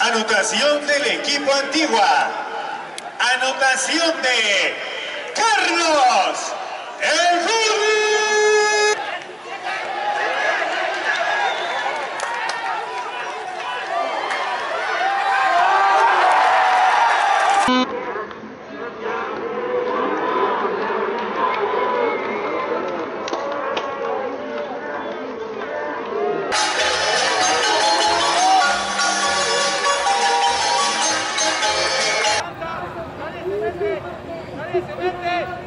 Anotación del equipo Antigua. Anotación de Carlos El Burri. Gracias.